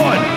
One,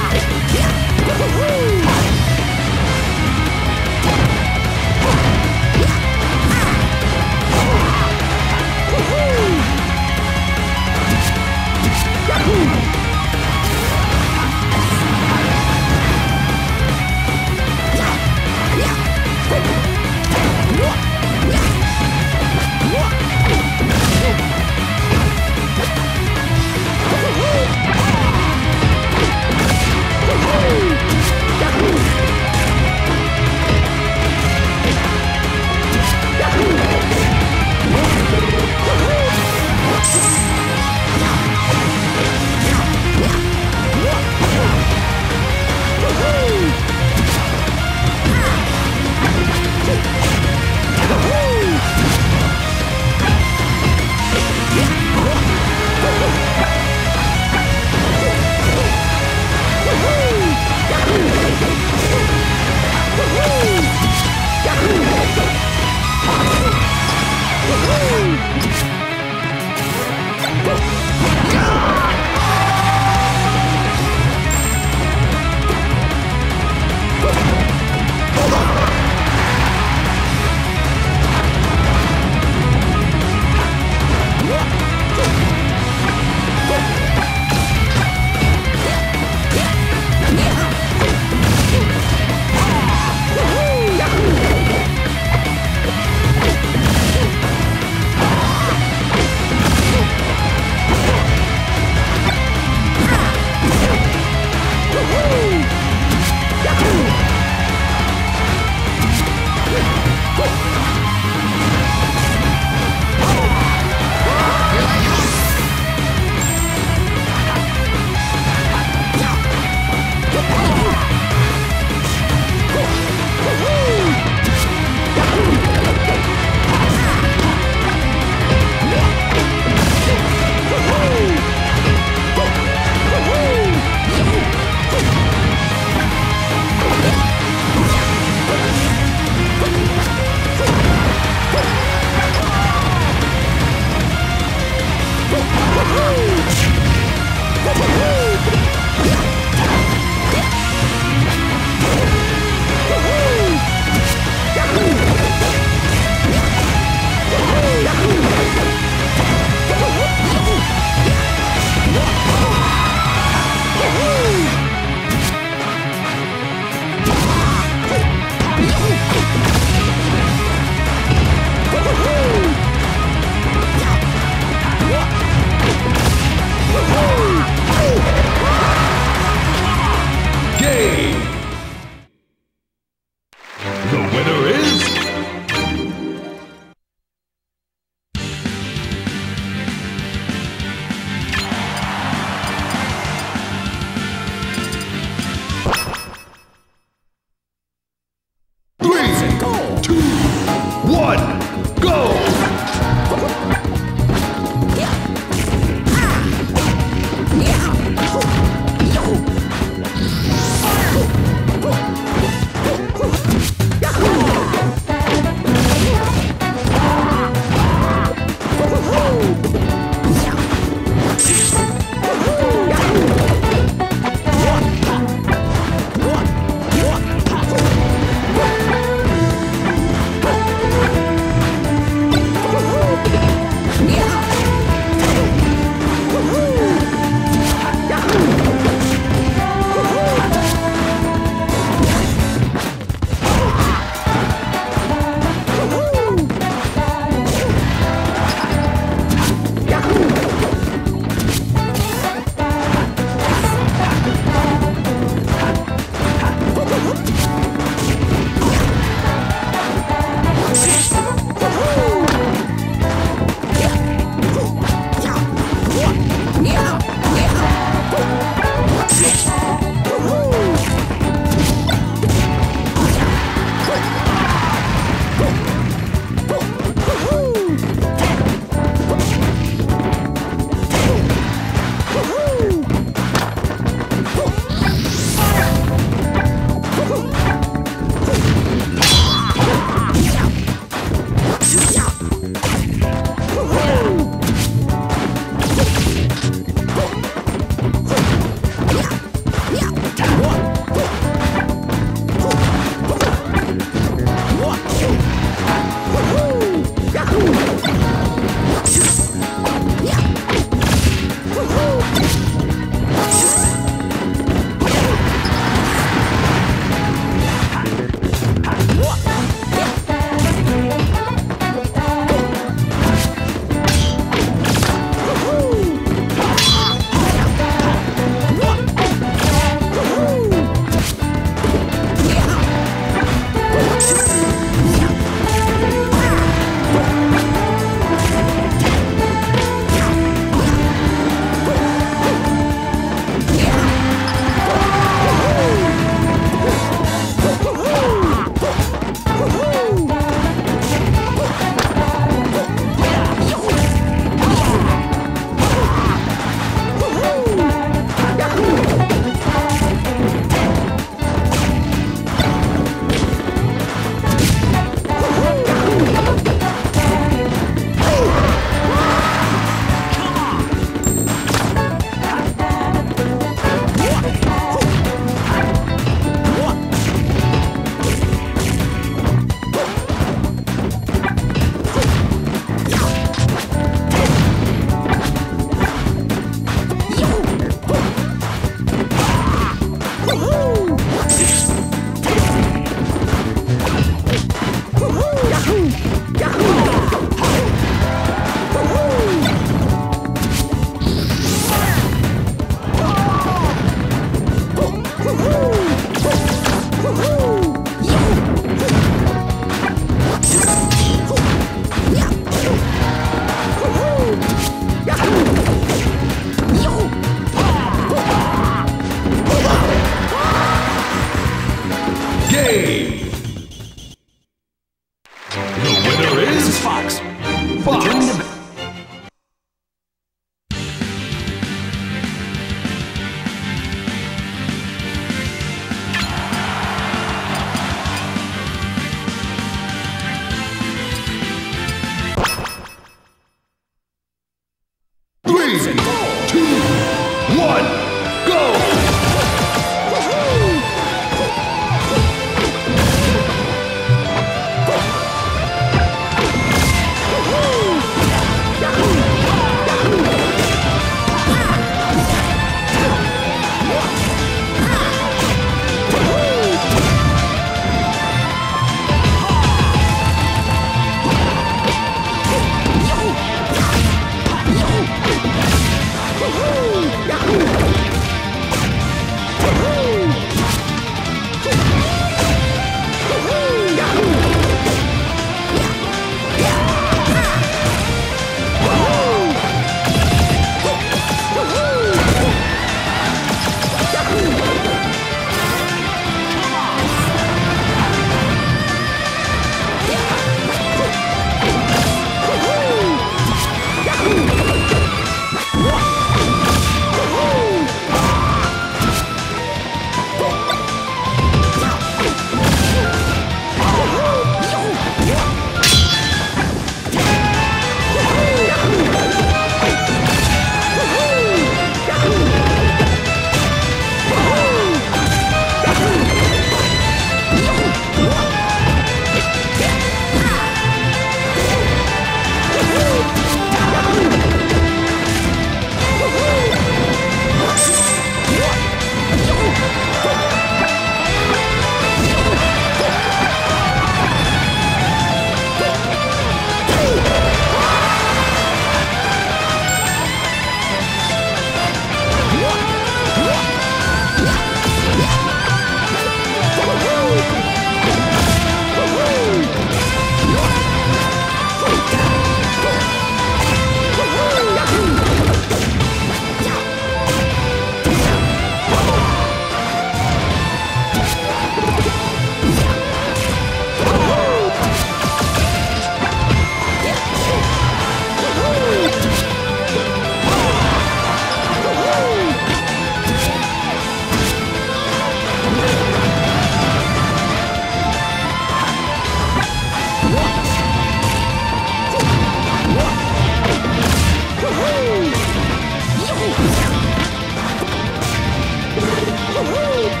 Woohoo!